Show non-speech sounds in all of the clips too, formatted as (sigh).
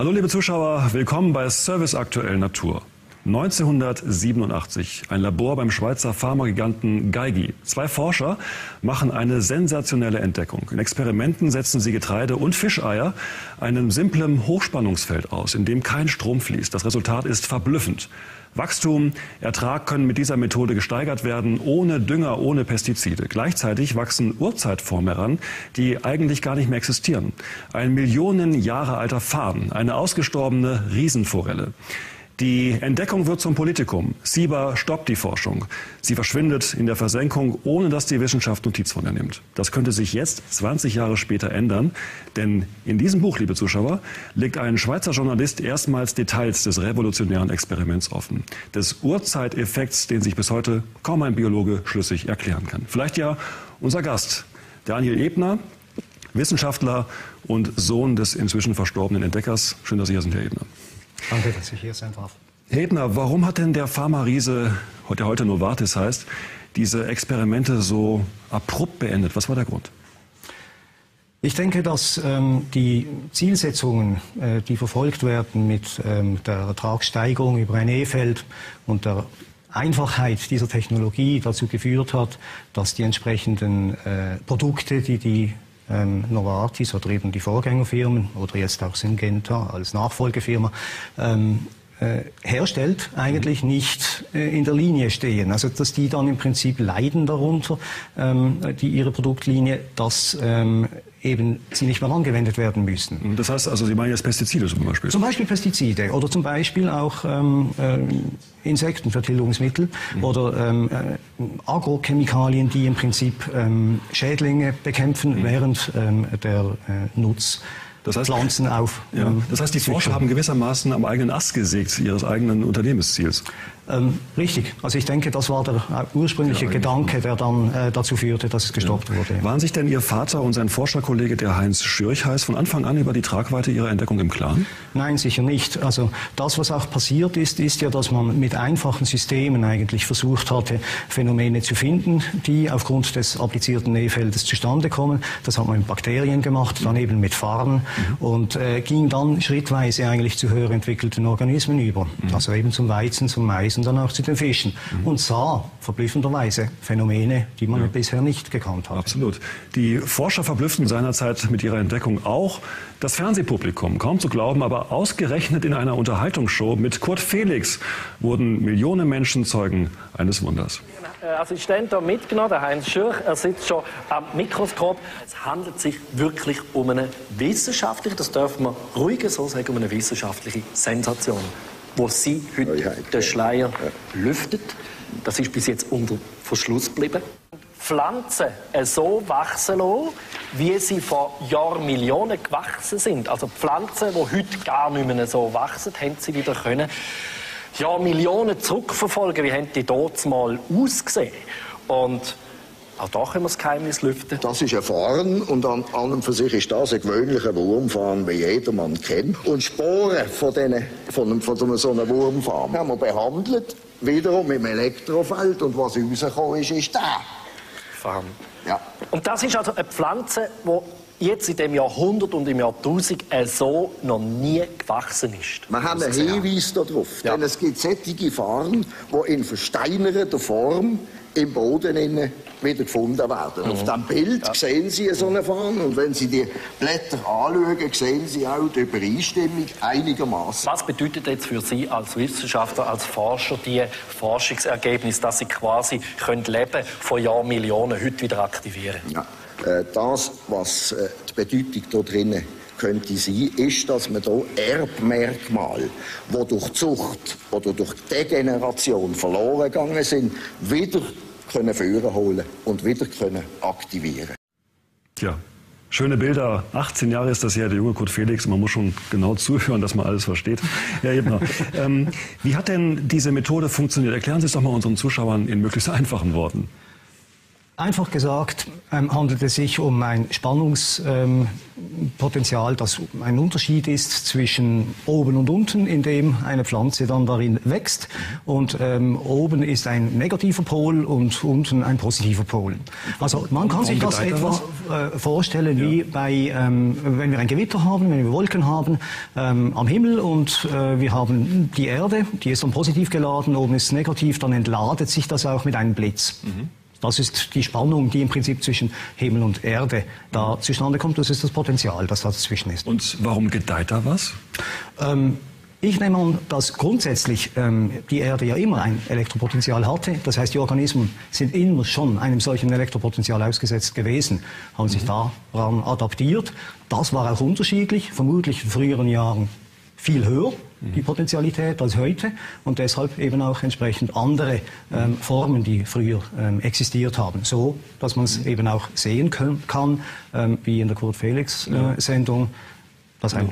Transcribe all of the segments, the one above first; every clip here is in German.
Hallo liebe Zuschauer, willkommen bei Service Aktuell Natur. 1987 ein Labor beim Schweizer Pharmagiganten Geigy. Zwei Forscher machen eine sensationelle Entdeckung. In Experimenten setzen sie Getreide und Fischeier einem simplen Hochspannungsfeld aus, in dem kein Strom fließt. Das Resultat ist verblüffend. Wachstum, Ertrag können mit dieser Methode gesteigert werden, ohne Dünger, ohne Pestizide. Gleichzeitig wachsen Urzeitformen heran, die eigentlich gar nicht mehr existieren. Ein Millionen Jahre alter Faden, eine ausgestorbene Riesenforelle. Die Entdeckung wird zum Politikum. Sieber stoppt die Forschung. Sie verschwindet in der Versenkung, ohne dass die Wissenschaft Notiz von ihr nimmt. Das könnte sich jetzt, 20 Jahre später, ändern. Denn in diesem Buch, liebe Zuschauer, legt ein Schweizer Journalist erstmals Details des revolutionären Experiments offen. Des Urzeiteffekts, den sich bis heute kaum ein Biologe schlüssig erklären kann. Vielleicht ja unser Gast, Daniel Ebner, Wissenschaftler und Sohn des inzwischen verstorbenen Entdeckers. Schön, dass Sie hier sind, Herr Ebner. Danke, dass ich hier sein darf. Herr Ebner, warum hat denn der Pharma-Riese, der heute Novartis heißt, diese Experimente so abrupt beendet? Was war der Grund? Ich denke, dass ähm, die Zielsetzungen, äh, die verfolgt werden mit ähm, der Ertragssteigerung über ein E-Feld und der Einfachheit dieser Technologie dazu geführt hat, dass die entsprechenden äh, Produkte, die die ähm, Novartis oder eben die Vorgängerfirmen oder jetzt auch Syngenta als Nachfolgefirma. Ähm, äh, herstellt, eigentlich nicht äh, in der Linie stehen. Also dass die dann im Prinzip leiden darunter, ähm, die ihre Produktlinie, dass ähm, eben sie nicht mehr angewendet werden müssen. Das heißt also, Sie meinen jetzt Pestizide zum Beispiel? Zum Beispiel Pestizide oder zum Beispiel auch ähm, äh, Insektenvertilgungsmittel mhm. oder ähm, äh, Agrochemikalien, die im Prinzip ähm, Schädlinge bekämpfen, mhm. während ähm, der äh, Nutz das heißt, Pflanzen auf. Ja, ähm, das heißt, die Forscher haben gewissermaßen am eigenen Ast gesägt ihres eigenen Unternehmensziels. Ähm, richtig. Also ich denke, das war der ursprüngliche ja, Gedanke, der dann äh, dazu führte, dass es gestoppt ja. wurde. Waren sich denn Ihr Vater und sein Forscherkollege, der Heinz Schürch heißt, von Anfang an über die Tragweite Ihrer Entdeckung im Klaren? Nein, sicher nicht. Also das, was auch passiert ist, ist ja, dass man mit einfachen Systemen eigentlich versucht hatte, Phänomene zu finden, die aufgrund des applizierten Nähfeldes zustande kommen. Das hat man mit Bakterien gemacht, dann eben mit Farben. Und äh, ging dann schrittweise eigentlich zu höher entwickelten Organismen über. Mhm. Also eben zum Weizen, zum Mais und dann auch zu den Fischen mhm. und sah verblüffenderweise Phänomene, die man ja. bisher nicht gekannt hat. Absolut. Die Forscher verblüfften seinerzeit mit ihrer Entdeckung auch das Fernsehpublikum. Kaum zu glauben, aber ausgerechnet in einer Unterhaltungsshow mit Kurt Felix wurden Millionen Menschen Zeugen eines Wunders. Assistent hier mitgenommen, der Heinz Schürch. Er sitzt schon am Mikroskop. Es handelt sich wirklich um eine wissenschaftliche, das dürfen wir ruhig so sagen, um eine wissenschaftliche Sensation wo sie heute den Schleier ja. lüftet. Das ist bis jetzt unter Verschluss geblieben. Pflanzen so wachsen lassen, wie sie vor Jahrmillionen gewachsen sind. Also Pflanzen, die heute gar nicht mehr so wachsen, haben sie wieder können ja, Millionen zurückverfolgen. Wie haben die dort mal ausgesehen? Und auch da können wir das Geheimnis lüften. Das ist ein Farn und an, an und für sich ist das ein gewöhnlicher Wurmfarn, wie jedermann kennt. Und Sporen von, denen, von, von so einem Wurmfarn haben wir behandelt, wiederum mit einem Elektrofeld und was rausgekommen ist, ist der. Farn. Ja. Und das ist also eine Pflanze, die jetzt in dem Jahrhundert und im Jahrtausend so noch nie gewachsen ist. Wir haben einen Hinweis darauf, ja. denn es gibt solche Farben, die in versteinerter Form im Boden innen wieder gefunden werden. Mhm. Auf dem Bild ja. sehen Sie so eine Fahne und wenn Sie die Blätter anschauen, sehen Sie auch die Übereinstimmung einigermaßen. Was bedeutet jetzt für Sie als Wissenschaftler, als Forscher die Forschungsergebnisse, dass Sie quasi können leben von Jahrmillionen heute wieder aktivieren? Ja. Äh, das, was äh, die Bedeutung da drinnen könnte sein, ist, dass man hier Erbmerkmale, die durch Zucht oder durch Degeneration verloren gegangen sind, wieder können führen holen und wieder können aktivieren. Tja, Schöne Bilder. 18 Jahre ist das her, der junge Kurt Felix. Man muss schon genau zuhören, dass man alles versteht. (laughs) Herr Ebner, ähm, wie hat denn diese Methode funktioniert? Erklären Sie es doch mal unseren Zuschauern in möglichst einfachen Worten. Einfach gesagt ähm, handelt es sich um ein Spannungspotenzial, ähm, das ein Unterschied ist zwischen oben und unten, in dem eine Pflanze dann darin wächst. Und ähm, oben ist ein negativer Pol und unten ein positiver Pol. Also man kann sich das etwa äh, vorstellen ja. wie bei, ähm, wenn wir ein Gewitter haben, wenn wir Wolken haben ähm, am Himmel und äh, wir haben die Erde, die ist dann positiv geladen, oben ist negativ, dann entladet sich das auch mit einem Blitz. Mhm. Das ist die Spannung, die im Prinzip zwischen Himmel und Erde da zustande kommt. Das ist das Potenzial, das da dazwischen ist. Und warum gedeiht da was? Ähm, ich nehme an, dass grundsätzlich ähm, die Erde ja immer ein Elektropotenzial hatte. Das heißt, die Organismen sind immer schon einem solchen Elektropotenzial ausgesetzt gewesen, haben mhm. sich daran adaptiert. Das war auch unterschiedlich, vermutlich in früheren Jahren viel höher die Potentialität als heute und deshalb eben auch entsprechend andere ähm, Formen, die früher ähm, existiert haben. So, dass man es eben auch sehen können, kann, ähm, wie in der Kurt Felix-Sendung, äh, dass ein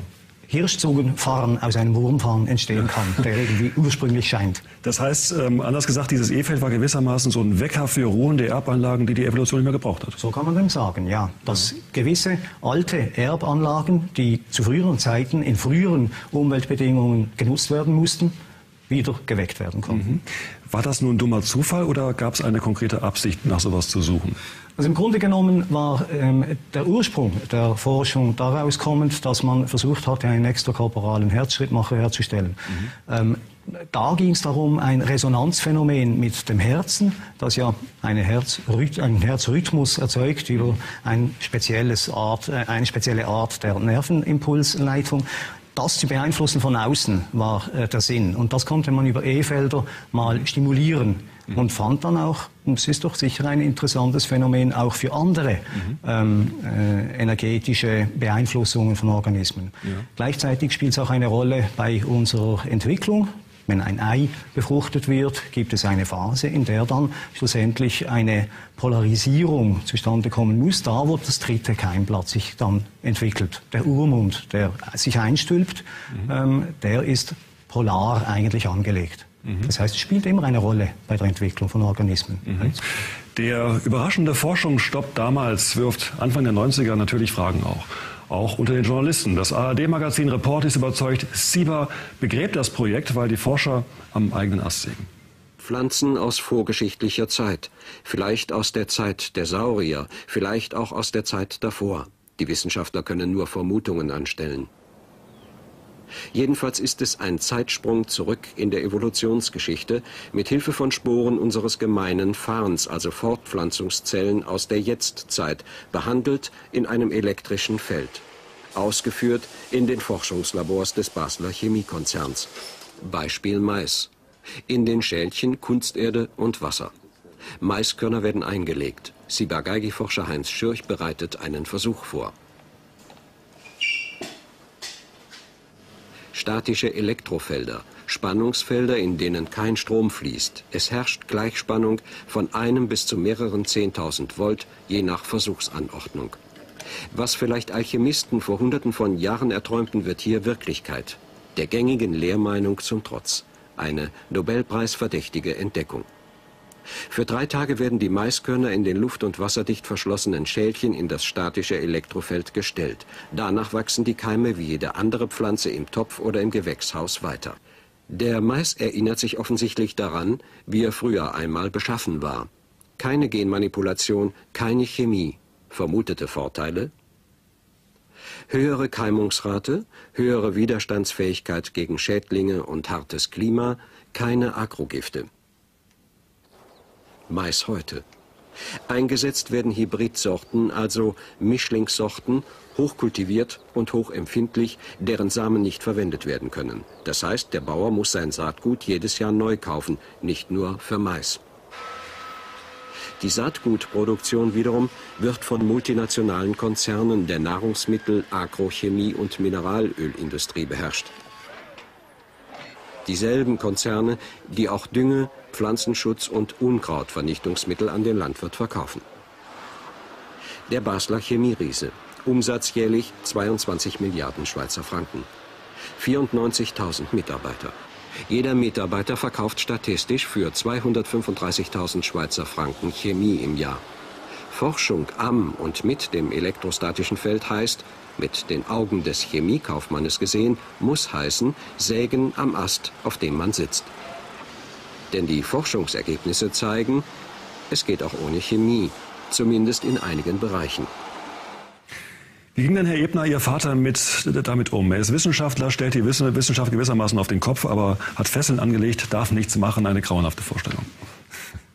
Hirschzungenfahren aus einem Wurmfahren entstehen kann, der irgendwie ursprünglich scheint. Das heißt, ähm, anders gesagt, dieses E-Feld war gewissermaßen so ein Wecker für ruhende Erbanlagen, die die Evolution nicht mehr gebraucht hat. So kann man dem sagen, ja. Dass gewisse alte Erbanlagen, die zu früheren Zeiten in früheren Umweltbedingungen genutzt werden mussten, wieder geweckt werden konnten. Mhm. War das nur ein dummer Zufall oder gab es eine konkrete Absicht, nach sowas zu suchen? Also im Grunde genommen war ähm, der Ursprung der Forschung daraus kommend, dass man versucht hatte, einen extrakorporalen Herzschrittmacher herzustellen. Mhm. Ähm, da ging es darum, ein Resonanzphänomen mit dem Herzen, das ja eine Herzrhyth einen Herzrhythmus erzeugt über ein spezielles Art, äh, eine spezielle Art der Nervenimpulsleitung das zu beeinflussen von außen war äh, der Sinn. Und das konnte man über E-Felder mal stimulieren mhm. und fand dann auch, und es ist doch sicher ein interessantes Phänomen auch für andere mhm. ähm, äh, energetische Beeinflussungen von Organismen. Ja. Gleichzeitig spielt es auch eine Rolle bei unserer Entwicklung. Wenn ein Ei befruchtet wird, gibt es eine Phase, in der dann schlussendlich eine Polarisierung zustande kommen muss, da wo das dritte Keimblatt sich dann entwickelt. Der Urmund, der sich einstülpt, mhm. ähm, der ist polar eigentlich angelegt. Mhm. Das heißt, es spielt immer eine Rolle bei der Entwicklung von Organismen. Mhm. Der überraschende Forschungsstopp damals wirft Anfang der 90er natürlich Fragen auch auch unter den Journalisten. Das ARD-Magazin Report ist überzeugt, SIBA begräbt das Projekt, weil die Forscher am eigenen Ast sägen. Pflanzen aus vorgeschichtlicher Zeit, vielleicht aus der Zeit der Saurier, vielleicht auch aus der Zeit davor. Die Wissenschaftler können nur Vermutungen anstellen. Jedenfalls ist es ein Zeitsprung zurück in der Evolutionsgeschichte mit Hilfe von Sporen unseres gemeinen Farns, also Fortpflanzungszellen aus der Jetztzeit, behandelt in einem elektrischen Feld. Ausgeführt in den Forschungslabors des Basler Chemiekonzerns. Beispiel Mais. In den Schälchen Kunsterde und Wasser. Maiskörner werden eingelegt. Ciba-Geigy-Forscher Heinz Schürch bereitet einen Versuch vor. Statische Elektrofelder, Spannungsfelder, in denen kein Strom fließt. Es herrscht Gleichspannung von einem bis zu mehreren 10.000 Volt, je nach Versuchsanordnung. Was vielleicht Alchemisten vor Hunderten von Jahren erträumten, wird hier Wirklichkeit. Der gängigen Lehrmeinung zum Trotz. Eine Nobelpreisverdächtige Entdeckung. Für drei Tage werden die Maiskörner in den luft- und wasserdicht verschlossenen Schälchen in das statische Elektrofeld gestellt. Danach wachsen die Keime wie jede andere Pflanze im Topf oder im Gewächshaus weiter. Der Mais erinnert sich offensichtlich daran, wie er früher einmal beschaffen war. Keine Genmanipulation, keine Chemie. Vermutete Vorteile? Höhere Keimungsrate, höhere Widerstandsfähigkeit gegen Schädlinge und hartes Klima, keine Agrogifte. Mais heute. Eingesetzt werden Hybridsorten, also Mischlingssorten, hochkultiviert und hochempfindlich, deren Samen nicht verwendet werden können. Das heißt, der Bauer muss sein Saatgut jedes Jahr neu kaufen, nicht nur für Mais. Die Saatgutproduktion wiederum wird von multinationalen Konzernen der Nahrungsmittel-, Agrochemie- und Mineralölindustrie beherrscht. Dieselben Konzerne, die auch Dünge, Pflanzenschutz und Unkrautvernichtungsmittel an den Landwirt verkaufen. Der Basler Chemieriese. Umsatz jährlich 22 Milliarden Schweizer Franken. 94.000 Mitarbeiter. Jeder Mitarbeiter verkauft statistisch für 235.000 Schweizer Franken Chemie im Jahr. Forschung am und mit dem elektrostatischen Feld heißt, mit den Augen des Chemiekaufmannes gesehen, muss heißen, sägen am Ast, auf dem man sitzt. Denn die Forschungsergebnisse zeigen, es geht auch ohne Chemie, zumindest in einigen Bereichen. Wie ging denn Herr Ebner, Ihr Vater, mit, damit um? Er ist Wissenschaftler, stellt die Wissenschaft gewissermaßen auf den Kopf, aber hat Fesseln angelegt, darf nichts machen, eine grauenhafte Vorstellung.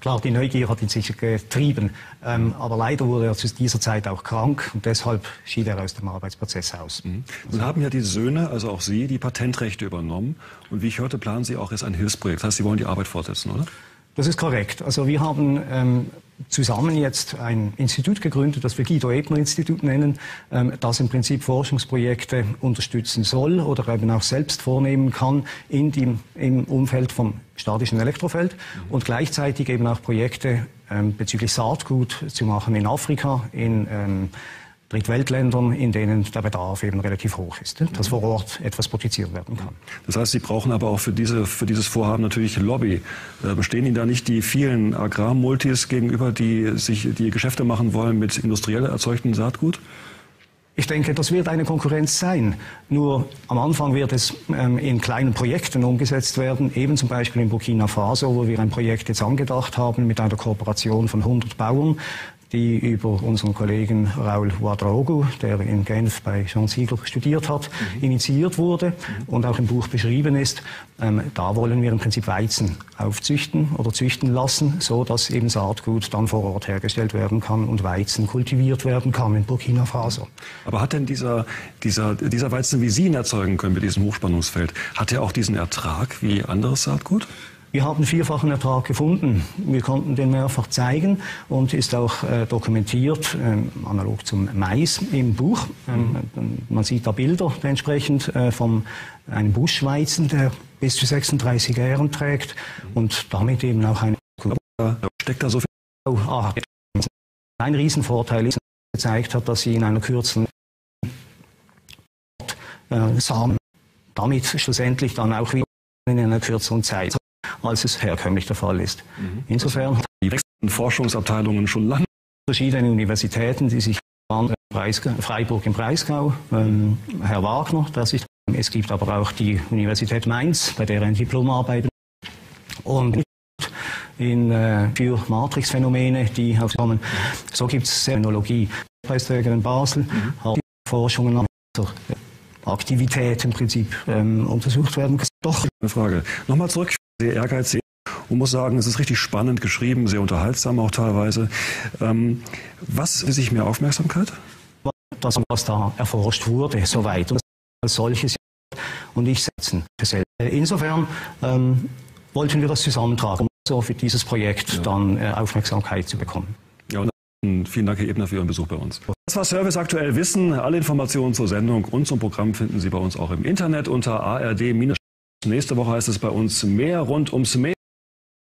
Klar, die Neugier hat ihn sicher getrieben, ähm, aber leider wurde er zu dieser Zeit auch krank und deshalb schied er aus dem Arbeitsprozess aus. Mhm. Nun haben ja die Söhne, also auch Sie, die Patentrechte übernommen und wie ich hörte, planen Sie auch jetzt ein Hilfsprojekt. Das heißt, Sie wollen die Arbeit fortsetzen, oder? Das ist korrekt. Also wir haben ähm, zusammen jetzt ein Institut gegründet, das wir Guido-Ebner-Institut nennen, ähm, das im Prinzip Forschungsprojekte unterstützen soll oder eben auch selbst vornehmen kann in dem, im Umfeld vom statischen Elektrofeld und gleichzeitig eben auch Projekte ähm, bezüglich Saatgut zu machen in Afrika, in ähm, Drittweltländern, in denen der Bedarf eben relativ hoch ist, dass vor Ort etwas produziert werden kann. Das heißt, Sie brauchen aber auch für, diese, für dieses Vorhaben natürlich Lobby. Äh, bestehen Ihnen da nicht die vielen Agrarmultis gegenüber, die sich die Geschäfte machen wollen mit industriell erzeugtem Saatgut? Ich denke, das wird eine Konkurrenz sein. Nur am Anfang wird es ähm, in kleinen Projekten umgesetzt werden, eben zum Beispiel in Burkina Faso, wo wir ein Projekt jetzt angedacht haben mit einer Kooperation von 100 Bauern, die über unseren Kollegen Raul Ouadraogo, der in Genf bei Jean Siegel studiert hat, mhm. initiiert wurde mhm. und auch im Buch beschrieben ist. Ähm, da wollen wir im Prinzip Weizen aufzüchten oder züchten lassen, so dass eben Saatgut dann vor Ort hergestellt werden kann und Weizen kultiviert werden kann in Burkina Faso. Aber hat denn dieser, dieser, dieser Weizen, wie Sie ihn erzeugen können mit diesem Hochspannungsfeld, hat er auch diesen Ertrag wie anderes Saatgut? Wir haben vierfachen Ertrag gefunden. Wir konnten den mehrfach zeigen und ist auch äh, dokumentiert, äh, analog zum Mais im Buch. Ähm, man sieht da Bilder entsprechend äh, von einem Buschweizen, der bis zu 36 Ähren trägt und damit eben auch ein... Steckt da so viel? Oh, ah, ein Riesenvorteil ist, gezeigt hat, dass sie in einer kürzeren äh, Samen damit schlussendlich dann auch wieder in einer kürzeren Zeit als es herkömmlich der Fall ist. Mhm. Insofern die wechselnden Forschungsabteilungen schon lange verschiedene Universitäten, die sich Freiburg im Breisgau, ähm, Herr Wagner, der sich, es gibt aber auch die Universität Mainz, bei der er ein Diplomarbeit und in, äh, für Matrixphänomene, die aufkommen. So gibt es Technologie. Preisträger in Basel mhm. haben Forschungen zur Aktivität im Prinzip ähm, untersucht werden. Doch. Eine Frage. Nochmal zurück sehr ehrgeizig und muss sagen, es ist richtig spannend geschrieben, sehr unterhaltsam auch teilweise. Ähm, was für sich mehr Aufmerksamkeit? Das, was da erforscht wurde, soweit. Und als solches und ich setzen. Insofern ähm, wollten wir das zusammentragen, um so für dieses Projekt ja. dann äh, Aufmerksamkeit zu bekommen. Ja, und vielen Dank, Herr Ebner, für Ihren Besuch bei uns. Das war Service aktuell Wissen. Alle Informationen zur Sendung und zum Programm finden Sie bei uns auch im Internet unter ard- Nächste Woche heißt es bei uns mehr rund ums Meer.